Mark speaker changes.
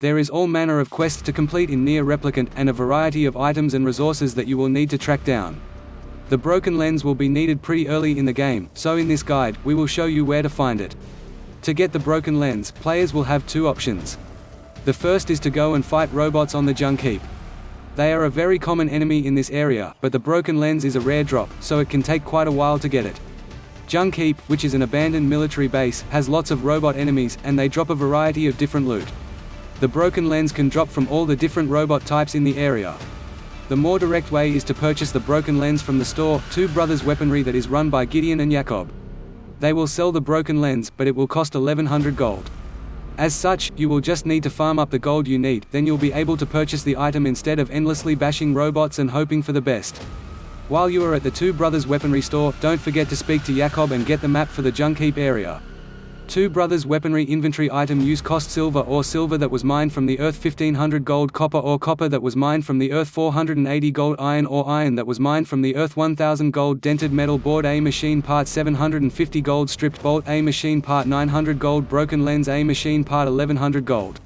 Speaker 1: There is all manner of quests to complete in Nier Replicant, and a variety of items and resources that you will need to track down. The broken lens will be needed pretty early in the game, so in this guide, we will show you where to find it. To get the broken lens, players will have two options. The first is to go and fight robots on the junk heap. They are a very common enemy in this area, but the broken lens is a rare drop, so it can take quite a while to get it. Junk Heap, which is an abandoned military base, has lots of robot enemies, and they drop a variety of different loot. The broken lens can drop from all the different robot types in the area. The more direct way is to purchase the broken lens from the store, Two Brothers Weaponry that is run by Gideon and Jakob. They will sell the broken lens, but it will cost 1100 gold. As such, you will just need to farm up the gold you need, then you'll be able to purchase the item instead of endlessly bashing robots and hoping for the best. While you are at the Two Brothers Weaponry store, don't forget to speak to Jakob and get the map for the junk heap area. Two Brothers Weaponry inventory item use cost silver ore silver that was mined from the earth 1500 gold copper ore copper that was mined from the earth 480 gold iron ore iron that was mined from the earth 1000 gold dented metal board A machine part 750 gold stripped bolt A machine part 900 gold broken lens A machine part 1100 gold.